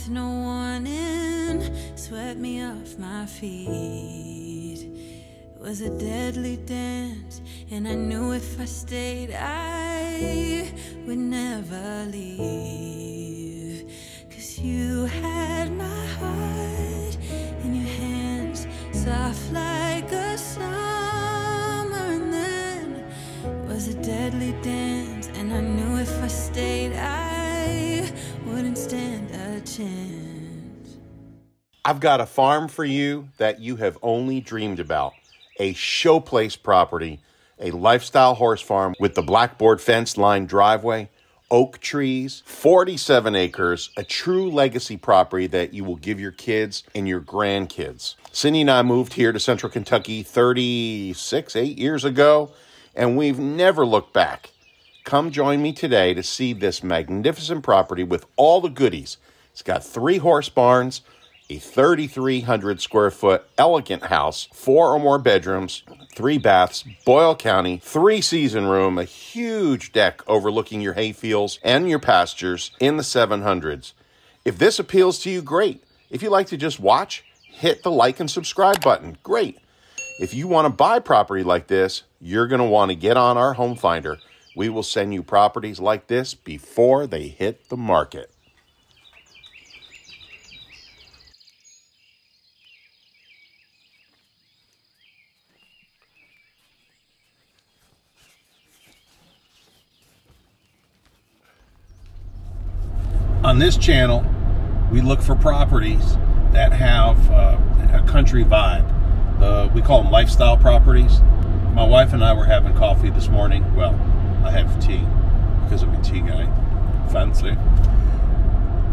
with no warning, swept me off my feet. It was a deadly dance, and I knew if I stayed, I I've got a farm for you that you have only dreamed about. A showplace property, a lifestyle horse farm with the blackboard fence lined driveway, oak trees, 47 acres, a true legacy property that you will give your kids and your grandkids. Cindy and I moved here to central Kentucky 36, 8 years ago, and we've never looked back. Come join me today to see this magnificent property with all the goodies. It's got three horse barns, a 3,300 square foot elegant house, four or more bedrooms, three baths, Boyle County, three season room, a huge deck overlooking your hayfields and your pastures in the 700s. If this appeals to you, great. If you like to just watch, hit the like and subscribe button. Great. If you want to buy property like this, you're going to want to get on our home finder. We will send you properties like this before they hit the market. On this channel, we look for properties that have uh, a country vibe. Uh, we call them lifestyle properties. My wife and I were having coffee this morning. Well, I have tea because I'm a tea guy. Fancy.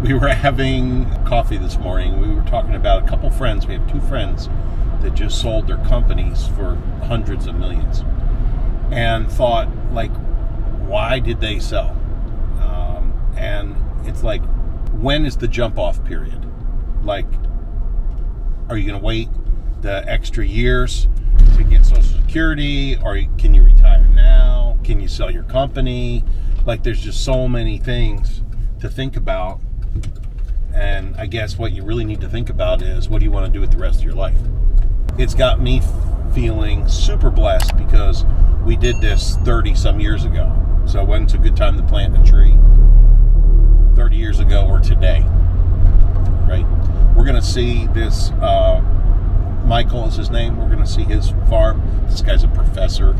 We were having coffee this morning. We were talking about a couple friends. We have two friends that just sold their companies for hundreds of millions and thought, like, why did they sell? Um, and it's like, when is the jump off period? Like, are you going to wait the extra years to get Social Security, or can you retire now? Can you sell your company? Like, there's just so many things to think about. And I guess what you really need to think about is what do you want to do with the rest of your life? It's got me feeling super blessed because we did this 30 some years ago. So, when's a good time to plant a tree? 30 years ago or today, right? We're going to see this. Uh, Michael is his name. We're going to see his farm. This guy's a professor,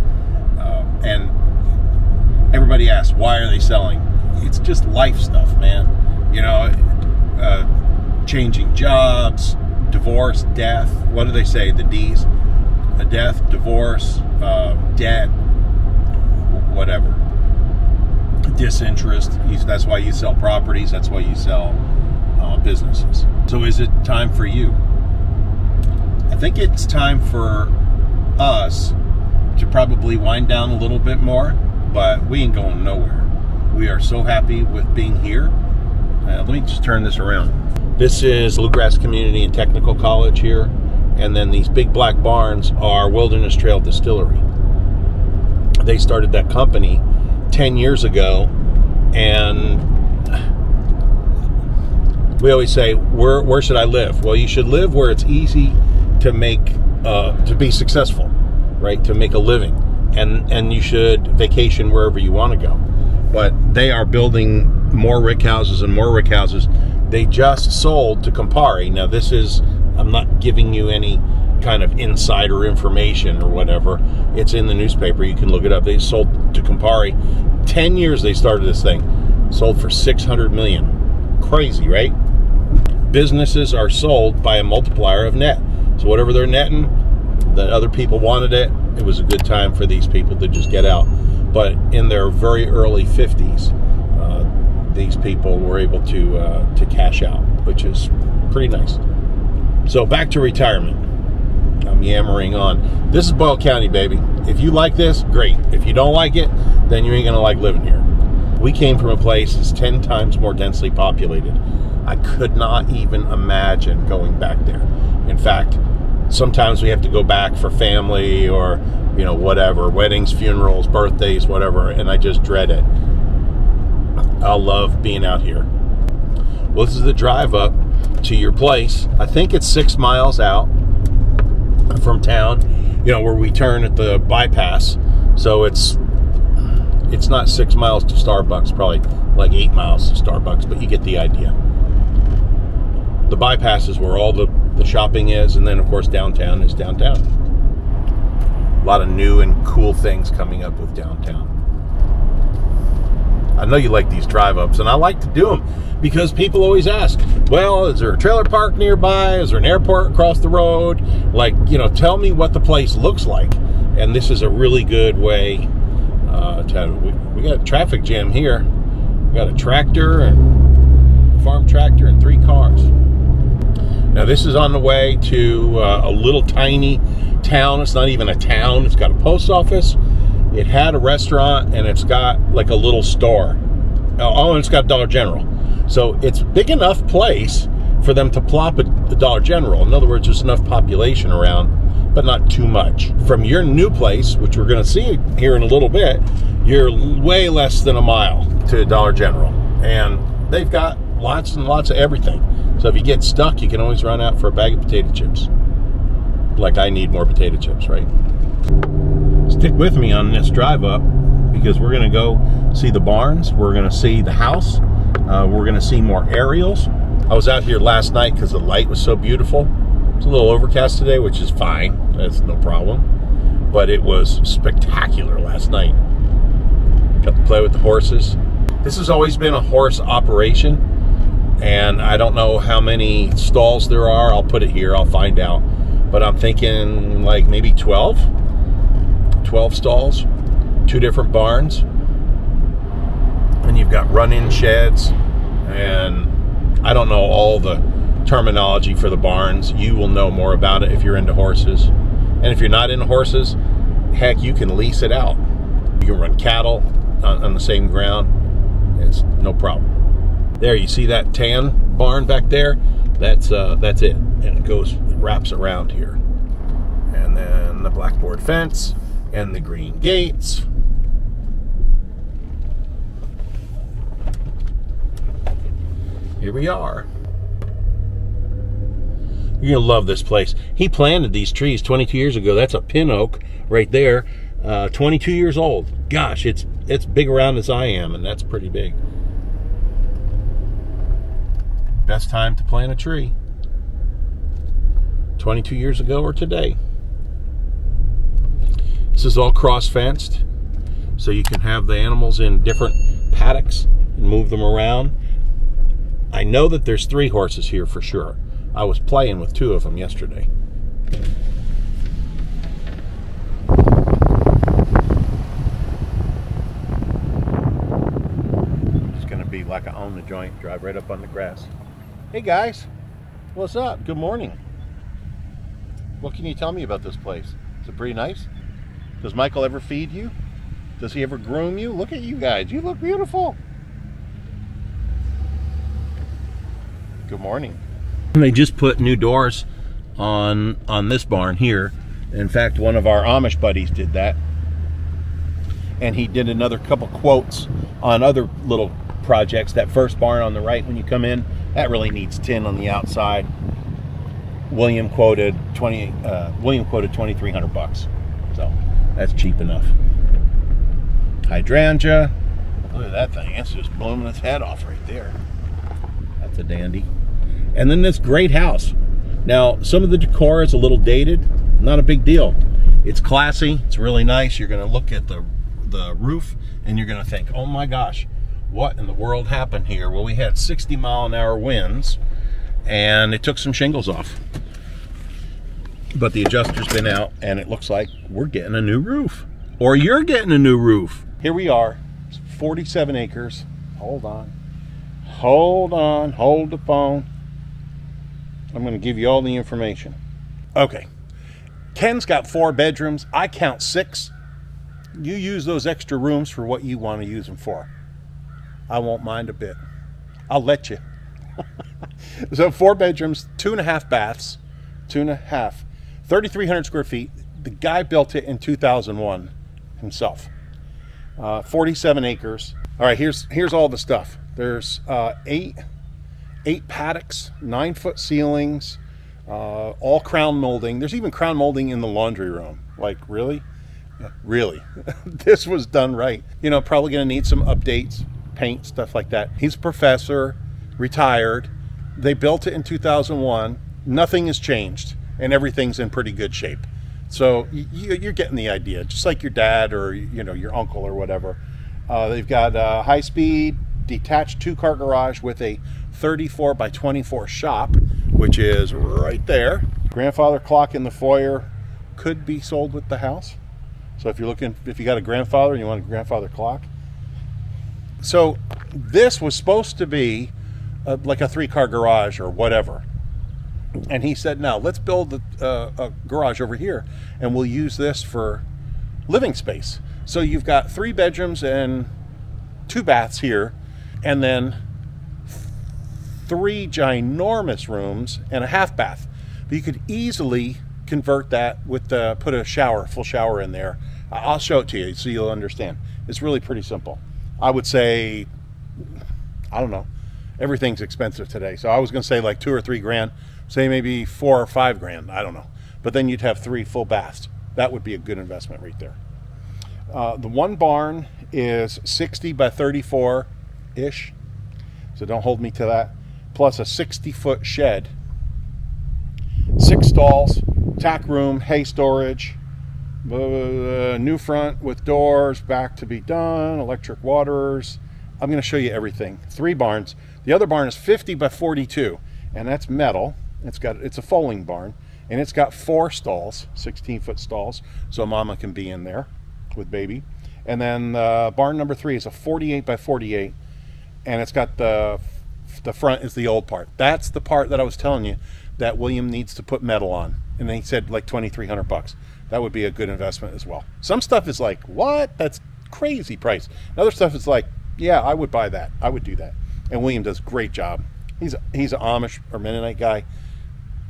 uh, and everybody asks why are they selling? It's just life stuff, man. You know, uh, changing jobs, divorce, death. What do they say? The D's: a death, divorce, uh, debt, whatever disinterest. That's why you sell properties. That's why you sell uh, businesses. So, is it time for you? I think it's time for us to probably wind down a little bit more, but we ain't going nowhere. We are so happy with being here. Uh, let me just turn this around. This is Bluegrass Community and Technical College here, and then these big black barns are Wilderness Trail Distillery. They started that company 10 years ago and we always say where where should i live well you should live where it's easy to make uh, to be successful right to make a living and and you should vacation wherever you want to go but they are building more rick houses and more rick houses they just sold to campari now this is i'm not giving you any kind of insider information or whatever. It's in the newspaper. You can look it up. They sold to Campari. 10 years they started this thing. Sold for 600 million. Crazy, right? Businesses are sold by a multiplier of net. So whatever they're netting, the other people wanted it. It was a good time for these people to just get out. But in their very early 50s, uh, these people were able to uh, to cash out, which is pretty nice. So back to retirement. I'm yammering on. This is Boyle County, baby. If you like this, great. If you don't like it, then you ain't gonna like living here. We came from a place that's 10 times more densely populated. I could not even imagine going back there. In fact, sometimes we have to go back for family or you know, whatever, weddings, funerals, birthdays, whatever, and I just dread it. I love being out here. Well, this is the drive up to your place. I think it's six miles out from town, you know, where we turn at the bypass. So it's it's not six miles to Starbucks, probably like eight miles to Starbucks, but you get the idea. The bypass is where all the, the shopping is, and then of course downtown is downtown. A lot of new and cool things coming up with downtown. I know you like these drive ups, and I like to do them because people always ask, well, is there a trailer park nearby? Is there an airport across the road? Like, you know, tell me what the place looks like. And this is a really good way uh, to. We, we got a traffic jam here. We got a tractor and farm tractor and three cars. Now, this is on the way to uh, a little tiny town. It's not even a town, it's got a post office it had a restaurant and it's got like a little store. Oh, oh, and it's got Dollar General. So it's big enough place for them to plop a, a Dollar General. In other words, there's enough population around, but not too much. From your new place, which we're going to see here in a little bit, you're way less than a mile to Dollar General. And they've got lots and lots of everything. So if you get stuck, you can always run out for a bag of potato chips. Like I need more potato chips, right? Stick with me on this drive up because we're going to go see the barns. We're going to see the house. Uh, we're going to see more aerials. I was out here last night because the light was so beautiful. It's a little overcast today, which is fine. That's no problem. But it was spectacular last night. Got to play with the horses. This has always been a horse operation. And I don't know how many stalls there are. I'll put it here. I'll find out. But I'm thinking like maybe 12 12 stalls, two different barns, and you've got run-in sheds, and I don't know all the terminology for the barns. You will know more about it if you're into horses. And if you're not into horses, heck, you can lease it out. You can run cattle on, on the same ground. It's no problem. There, you see that tan barn back there? That's uh, that's it, and it goes it wraps around here. And then the blackboard fence and the green gates. Here we are. You're to love this place. He planted these trees 22 years ago. That's a pin oak right there. Uh, 22 years old. Gosh, it's it's big around as I am, and that's pretty big. Best time to plant a tree. 22 years ago or today. This is all cross fenced, so you can have the animals in different paddocks and move them around. I know that there's three horses here for sure. I was playing with two of them yesterday. It's going to be like I own the joint, drive right up on the grass. Hey guys, what's up? Good morning. What can you tell me about this place? Is it pretty nice? Does Michael ever feed you? Does he ever groom you? Look at you guys. You look beautiful. Good morning. They just put new doors on on this barn here. In fact, one of our Amish buddies did that. And he did another couple quotes on other little projects. That first barn on the right when you come in, that really needs tin on the outside. William quoted 20 uh, William quoted 2300 bucks. That's cheap enough. Hydrangea. Look at that thing. It's just blooming its head off right there. That's a dandy. And then this great house. Now, some of the decor is a little dated. Not a big deal. It's classy. It's really nice. You're going to look at the, the roof and you're going to think, oh my gosh, what in the world happened here? Well, we had 60 mile an hour winds and it took some shingles off but the adjuster's been out and it looks like we're getting a new roof or you're getting a new roof. Here we are, 47 acres. Hold on, hold on, hold the phone. I'm gonna give you all the information. Okay, Ken's got four bedrooms. I count six. You use those extra rooms for what you want to use them for. I won't mind a bit. I'll let you. so four bedrooms, two and a half baths, two and a half 3,300 square feet. the guy built it in 2001 himself. Uh, 47 acres. All right, here's here's all the stuff. There's uh, eight eight paddocks, nine foot ceilings, uh, all crown molding. There's even crown molding in the laundry room. Like really, really, this was done right. You know, probably to need some updates, paint stuff like that. He's a professor, retired. They built it in 2001. Nothing has changed, and everything's in pretty good shape. So you, are getting the idea, just like your dad or you know your uncle or whatever. Uh, they've got a high-speed detached two-car garage with a 34 by 24 shop, which is right there. Grandfather clock in the foyer could be sold with the house. So if you're looking, if you got a grandfather and you want a grandfather clock. So this was supposed to be a, like a three-car garage or whatever. And he said, "Now let's build a, uh, a garage over here, and we'll use this for living space." So you've got three bedrooms and two baths here, and then three ginormous rooms and a half bath. But you could easily convert that with the put a shower, full shower in there. I'll show it to you so you'll understand. It's really pretty simple. I would say, I don't know, everything's expensive today. So I was going to say like two or three grand say maybe four or five grand. I don't know. But then you'd have three full baths. That would be a good investment right there. Uh, the one barn is 60 by 34 ish. So don't hold me to that. Plus a 60 foot shed, six stalls, tack room, hay storage, uh, new front with doors, back to be done, electric waters. I'm going to show you everything. Three barns. The other barn is 50 by 42, and that's metal. It's got it's a foaling barn, and it's got four stalls, 16 foot stalls, so mama can be in there with baby. And then uh, barn number three is a 48 by 48, and it's got the the front is the old part. That's the part that I was telling you that William needs to put metal on, and then he said like 2,300 bucks. That would be a good investment as well. Some stuff is like, what? That's crazy price. Other stuff is like, yeah, I would buy that. I would do that. And William does great job. He's he's an Amish or Mennonite guy.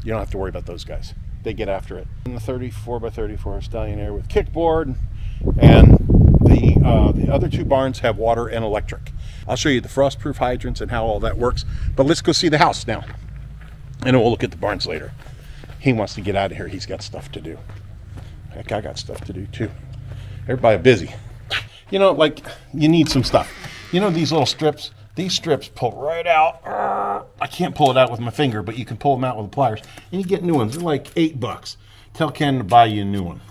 You don't have to worry about those guys. They get after it. In the 34 by 34 Stallion Air with kickboard, and the uh, the other two barns have water and electric. I'll show you the frost-proof hydrants and how all that works. But let's go see the house now, and we'll look at the barns later. He wants to get out of here. He's got stuff to do. Heck, I got stuff to do too. Everybody busy. You know, like you need some stuff. You know these little strips these strips pull right out. I can't pull it out with my finger, but you can pull them out with the pliers. And you get new ones. They're like eight bucks. Tell Ken to buy you a new one.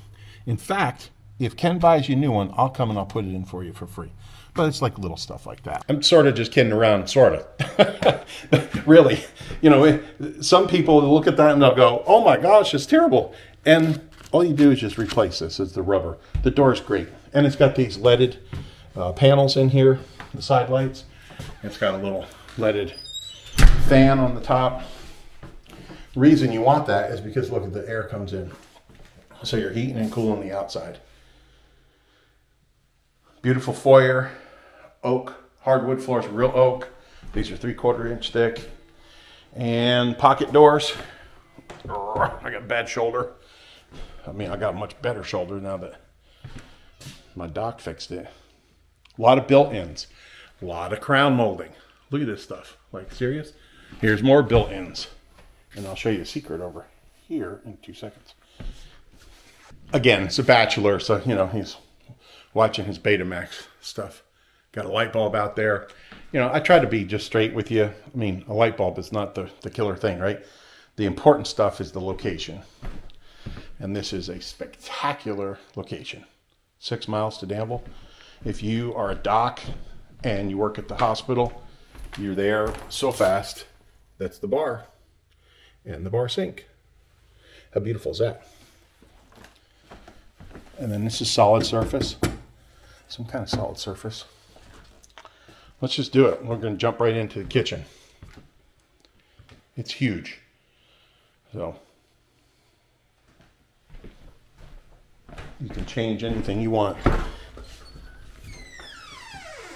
In fact, if Ken buys you a new one, I'll come and I'll put it in for you for free. But it's like little stuff like that. I'm sort of just kidding around, sort of. really. You know, some people look at that and they'll go, oh my gosh, it's terrible. And all you do is just replace this. It's the rubber. The door is great. And it's got these leaded uh, panels in here, the side lights. It's got a little leaded fan on the top. Reason you want that is because look at the air comes in. So you're heating and cooling the outside. Beautiful foyer, oak, hardwood floors, real oak. These are three quarter inch thick. And pocket doors. I got a bad shoulder. I mean, I got a much better shoulder now that my doc fixed it. A lot of built-ins. A lot of crown molding. Look at this stuff. Like, serious? Here's more built-ins. And I'll show you a secret over here in two seconds. Again, it's a bachelor, so, you know, he's watching his Betamax stuff. Got a light bulb out there. You know, I try to be just straight with you. I mean, a light bulb is not the, the killer thing, right? The important stuff is the location. And this is a spectacular location. Six miles to Danville. If you are a doc and you work at the hospital, you're there so fast. That's the bar and the bar sink. How beautiful is that? And then this is solid surface, some kind of solid surface. Let's just do it. We're going to jump right into the kitchen. It's huge. So you can change anything you want.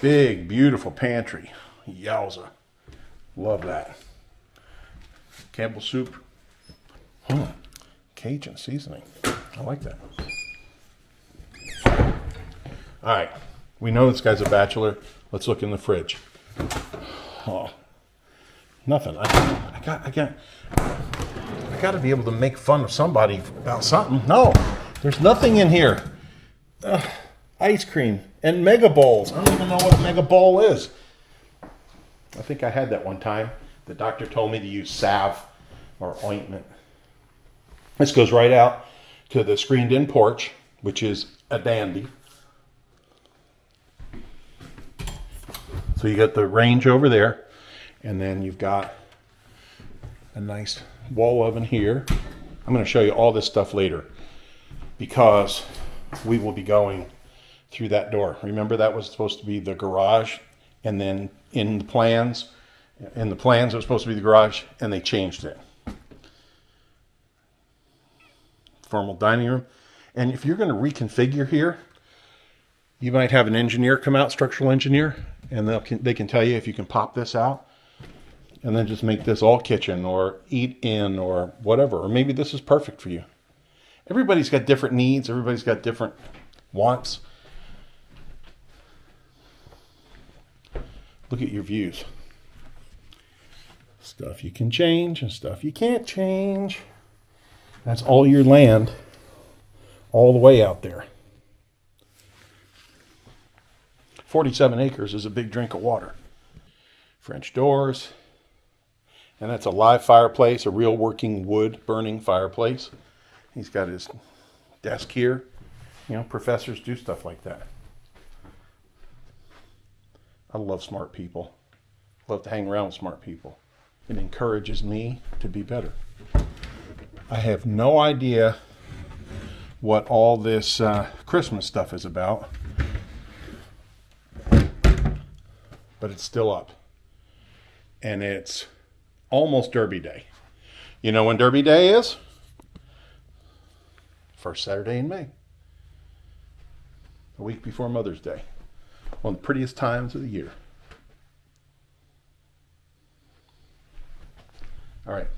Big, beautiful pantry. Yowza. Love that. Campbell soup. Hmm. Cajun seasoning. I like that. All right. We know this guy's a bachelor. Let's look in the fridge. Oh, nothing. I, I got, I got, I got to be able to make fun of somebody about something. No, there's nothing in here. Ice cream and mega bowls. I don't even know what a mega bowl is. I think I had that one time. The doctor told me to use salve or ointment. This goes right out to the screened in porch, which is a dandy. So you got the range over there, and then you've got a nice wall oven here. I'm going to show you all this stuff later because we will be going through that door. Remember that was supposed to be the garage and then in the plans in the plans it was supposed to be the garage and they changed it. Formal dining room. And if you're going to reconfigure here, you might have an engineer come out, structural engineer, and they can, they can tell you if you can pop this out and then just make this all kitchen or eat in or whatever. Or maybe this is perfect for you. Everybody's got different needs, everybody's got different wants. Look at your views. Stuff you can change and stuff you can't change. That's all your land all the way out there. 47 acres is a big drink of water. French doors. And that's a live fireplace, a real working wood burning fireplace. He's got his desk here. You know, professors do stuff like that. I love smart people. Love to hang around with smart people. It encourages me to be better. I have no idea what all this uh, Christmas stuff is about. but it's still up. And it's almost Derby Day. You know when Derby Day is? First Saturday in May. A week before Mother's Day. One of the prettiest times of the year. All right.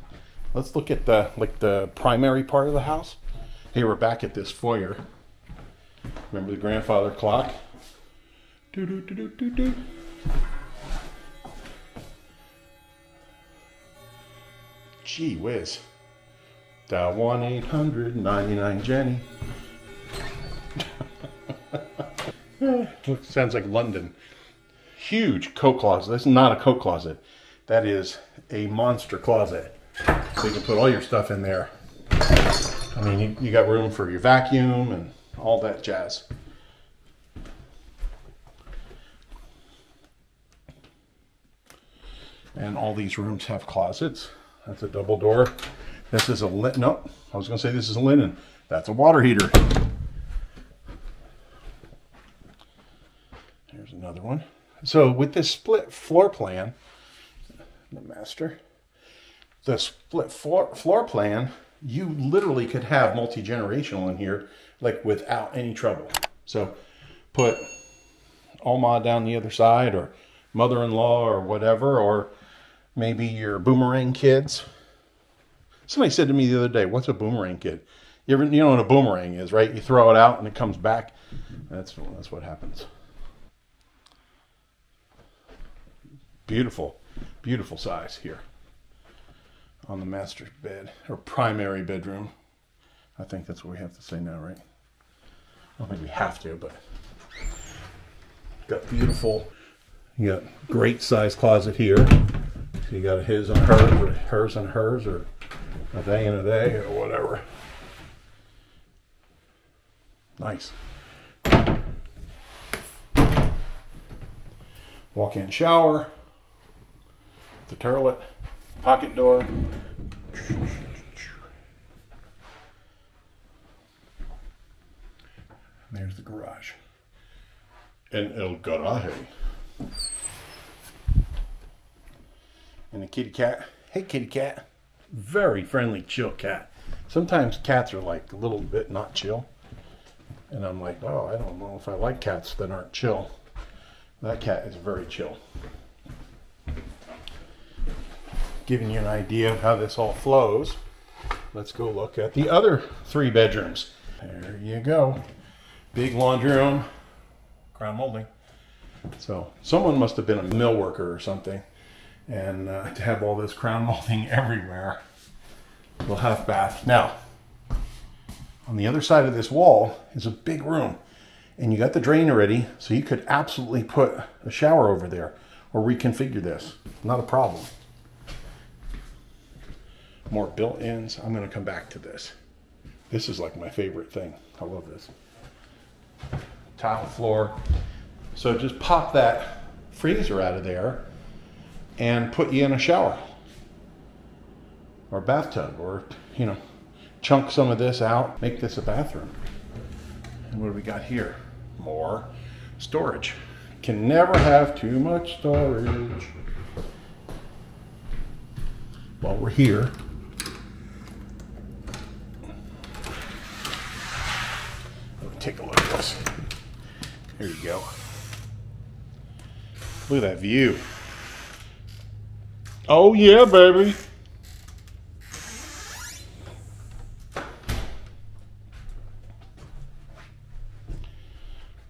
Let's look at the like the primary part of the house. Here we're back at this foyer. Remember the grandfather clock? Do do do do do do. Gee whiz. Dial 1 800 99 Jenny. Sounds like London. Huge coat closet. That's not a coat closet. That is a monster closet. So you can put all your stuff in there. I mean, you, you got room for your vacuum and all that jazz. And all these rooms have closets. That's a double door. This is a linen. No, I was going to say this is a linen. That's a water heater. Here's another one. So with this split floor plan, the master, the split floor, floor plan, you literally could have multi-generational in here like without any trouble. So put Oma down the other side or mother-in-law or whatever, or maybe your boomerang kids. Somebody said to me the other day, "What's a boomerang kid?" You ever you know what a boomerang is, right? You throw it out and it comes back. That's that's what happens. Beautiful, beautiful size here on the master bed or primary bedroom. I think that's what we have to say now, right? I don't think we have to, but got beautiful. You got great size closet here. So you got his and hers, or hers and hers, or a they and a they, or whatever. Nice. Walk-in shower, the toilet, pocket door. There's the garage. And El Garaje. And the kitty cat. Hey, kitty cat. Very friendly, chill cat. Sometimes cats are like a little bit not chill. And I'm like, oh, I don't know if I like cats that aren't chill. That cat is very chill. Giving you an idea of how this all flows, let's go look at the other three bedrooms. There you go. Big laundry room, crown molding. So someone must have been a mill worker or something, and uh, to have all this crown molding everywhere. Little half bath. Now, on the other side of this wall is a big room, and you got the drain already, so you could absolutely put a shower over there or reconfigure this. Not a problem. More built-ins. I'm to come back to this. This is like my favorite thing. I love this. Tile floor. So just pop that freezer out of there and put you in a shower or bathtub or, you know, chunk some of this out, make this a bathroom. And what do we got here? More storage. Can never have too much storage. While we're here, take a look at this. There you go. Look at that view. Oh yeah, baby.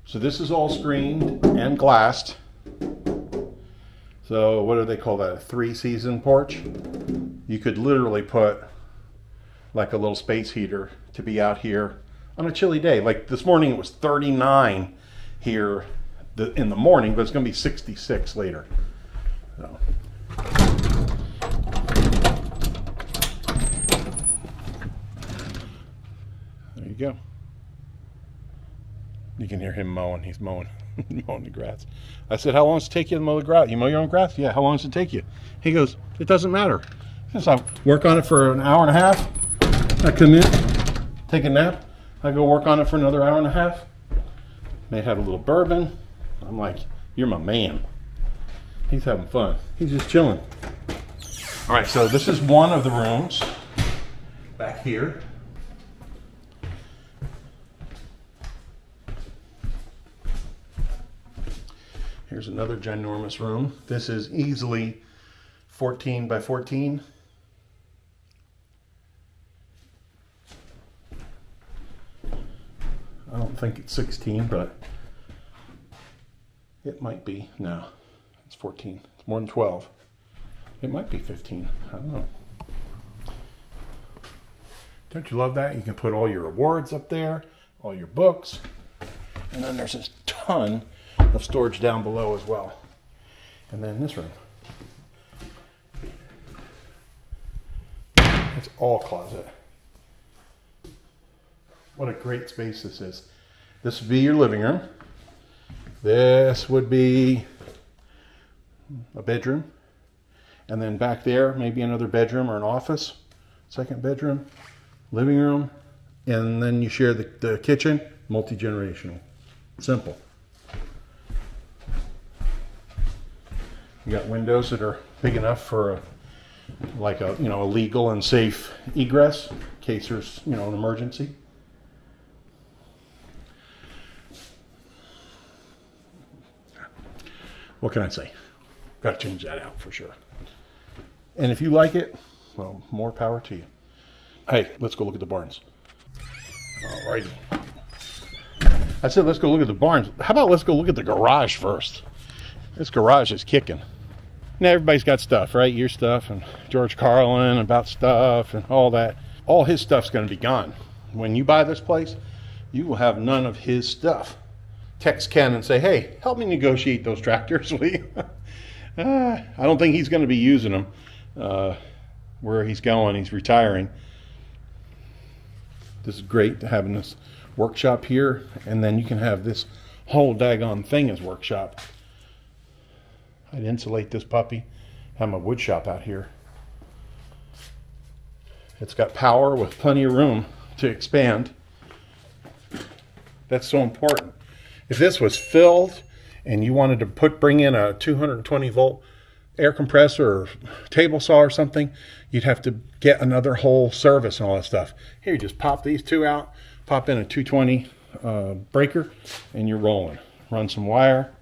So this is all screened and glassed. So what do they call that? A three season porch? You could literally put like a little space heater to be out here on a chilly day. Like this morning it was 39 here in the morning, but it's going to be 66 later. So. There you go. You can hear him mowing. He's mowing, mowing the grass. I said, "How long does it take you to mow the grass? You mow your own grass? Yeah. How long does it take you?" He goes, "It doesn't matter. Since I work on it for an hour and a half, I come in, take a nap, I go work on it for another hour and a half. They had a little bourbon. I'm like, you're my man. He's having fun. He's just chilling. All right, so this is one of the rooms back here. Here's another ginormous room. This is easily 14 by 14. Don't think it's 16, but it might be. No, it's 14. It's more than 12. It might be 15. I don't know. Don't you love that? You can put all your awards up there, all your books, and then there's this ton of storage down below as well. And then this room. It's all closet. What a great space this is. This would be your living room. This would be a bedroom. And then back there, maybe another bedroom or an office. Second bedroom, living room. And then you share the, the kitchen, multi-generational. Simple. You got windows that are big enough for a, like a you know a legal and safe egress in case there's you know an emergency. What can I say? Got to change that out for sure. And if you like it, well, more power to you. Hey, let's go look at the barns. All righty. I said, let's go look at the barns. How about let's go look at the garage first? This garage is kicking. Now, everybody's got stuff, right? Your stuff and George Carlin about stuff and all that. All his stuff's going to be gone. When you buy this place, you will have none of his stuff text Ken and say, hey, help me negotiate those tractors, will you? uh, I don't think he's going to be using them uh, where he's going. He's retiring. This is great to having this workshop here, and then you can have this whole daggone thing as workshop. I'd insulate this puppy, have my wood shop out here. It's got power with plenty of room to expand. That's so important. If this was filled and you wanted to put bring in a 220 volt air compressor or table saw or something, you'd have to get another whole service and all that stuff. Here, you just pop these two out, pop in a 220 uh, breaker, and you're rolling. Run some wire.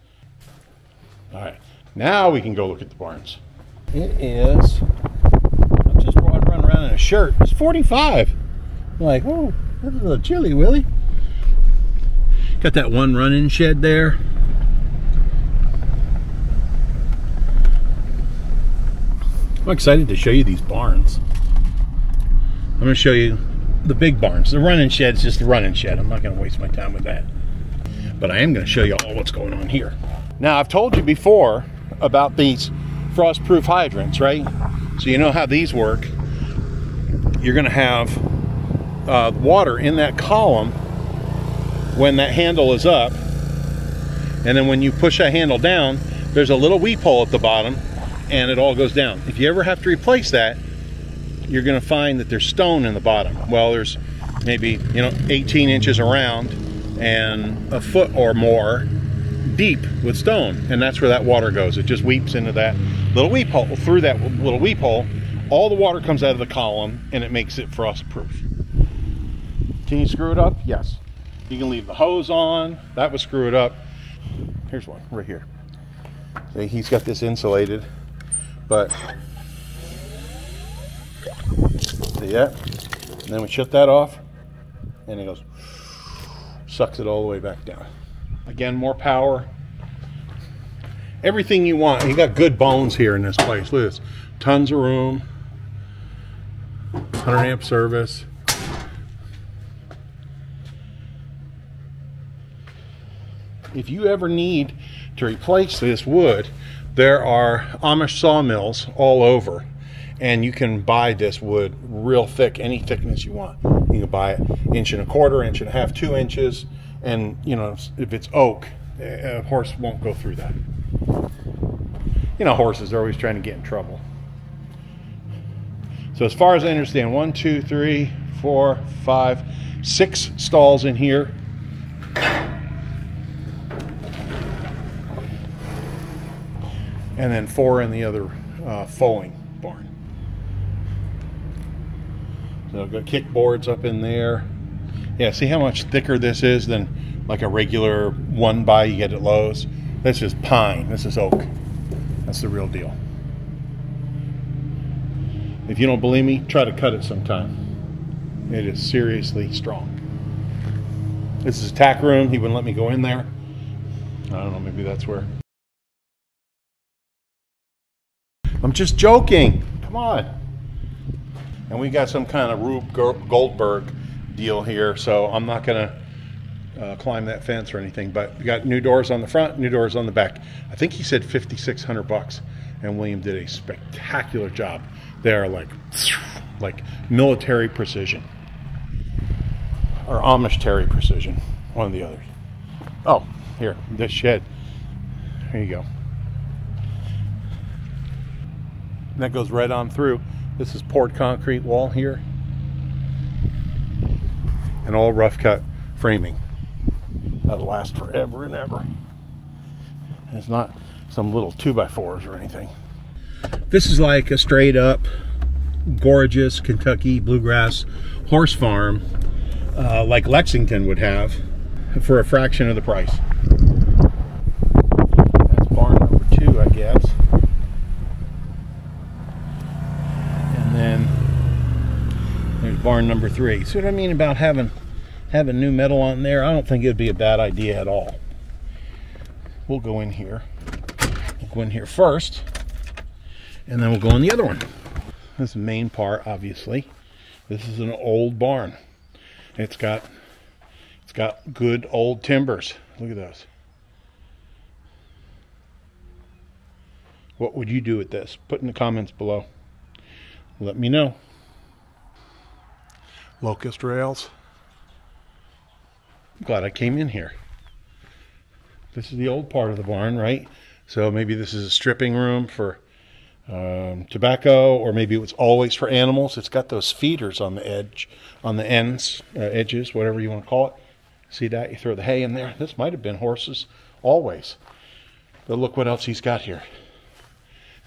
All right, now we can go look at the barns. It is, I just run around in a shirt. It's 45. I'm like, oh, this is a chilly, Willie. Got that one running shed there. I'm excited to show you these barns. I'm going to show you the big barns. The running shed is just the running shed. I'm not going to waste my time with that. But I am going to show you all what's going on here. Now, I've told you before about these frost-proof hydrants, right? So you know how these work. You're going to have uh, water in that column when that handle is up. And then when you push that handle down, there's a little weep hole at the bottom and it all goes down. If you ever have to replace that, you're going to find that there's stone in the bottom. Well, there's maybe, you know, 18 inches around and a foot or more deep with stone. And that's where that water goes. It just weeps into that little weep hole. Through that little weep hole, all the water comes out of the column and it makes it frost proof. Can you screw it up? Yes. You can leave the hose on. That would screw it up. Here's one right here. See, he's got this insulated, but see that? And then we shut that off, and it goes, sucks it all the way back down. Again, more power. Everything you want. You got good bones here in this place. Look at this. Tons of room. 100 amp service. If you ever need to replace this wood, there are Amish sawmills all over, and you can buy this wood real thick, any thickness you want. You can buy it inch and a quarter, inch and a half, two inches, and you know if it's oak, a horse won't go through that. You know, horses are always trying to get in trouble. So as far as I understand, one, two, three, four, five, six stalls in here and then four in the other uh, foaling barn. So I've got kickboards up in there. Yeah, see how much thicker this is than like a regular one by you get at Lowe's? This is pine, this is oak. That's the real deal. If you don't believe me, try to cut it sometime. It is seriously strong. This is a tack room. He wouldn't let me go in there. I don't know, maybe that's where. I'm just joking. Come on. And we got some kind of Rube Goldberg deal here, so I'm not going to uh, climb that fence or anything. But we got new doors on the front, new doors on the back. I think he said 5,600 bucks, and William did a spectacular job. They are like, like military precision, or Amish Terry precision, one of the others. Oh, here, this shed. Here you go. And that goes right on through. This is poured concrete wall here. And all rough cut framing. That'll last forever and ever. And it's not some little two by fours or anything. This is like a straight up gorgeous Kentucky bluegrass horse farm uh, like Lexington would have for a fraction of the price. That's barn number two, I guess. Barn number three. See what I mean about having having new metal on there? I don't think it'd be a bad idea at all. We'll go in here. We'll go in here first, and then we'll go in the other one. This main part, obviously. This is an old barn. It's got it's got good old timbers. Look at those. What would you do with this? Put in the comments below. Let me know locust rails. I'm glad I came in here. This is the old part of the barn, right? So maybe this is a stripping room for um, tobacco, or maybe it was always for animals. It's got those feeders on the edge, on the ends, uh, edges, whatever you want to call it. See that? You throw the hay in there. This might have been horses always. But look what else he's got here.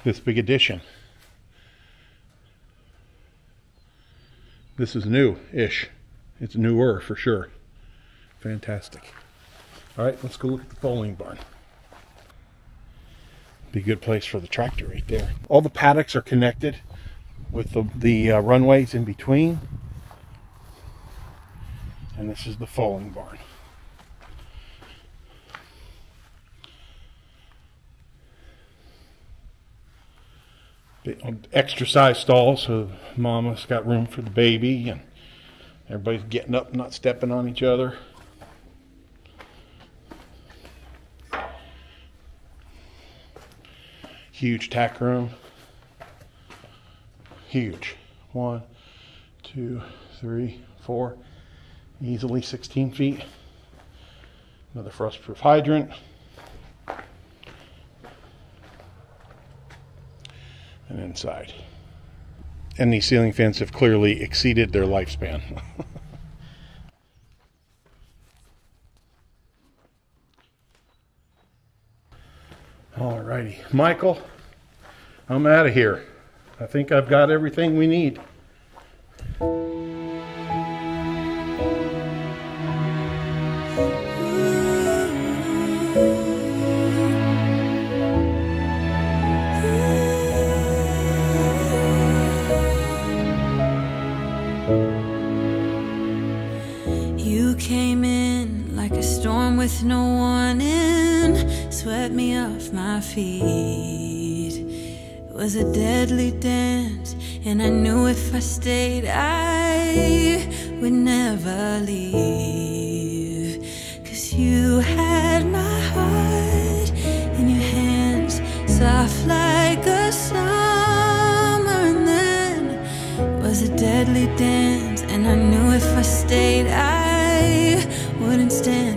This big addition. This is new-ish. It's newer for sure. Fantastic. All right, let's go look at the foaling barn. Be a good place for the tractor right there. All the paddocks are connected with the, the uh, runways in between. And this is the foaling barn. Extra size stall so mama's got room for the baby and everybody's getting up not stepping on each other. Huge tack room. Huge. One two three four. Easily 16 feet. Another frost proof hydrant inside. And these ceiling fans have clearly exceeded their lifespan. Alrighty, Michael, I'm out of here. I think I've got everything we need. No warning, swept me off my feet. It was a deadly dance, and I knew if I stayed, I would never leave. Cause you had my heart in your hands, soft like a summer, and then it was a deadly dance, and I knew if I stayed, I wouldn't stand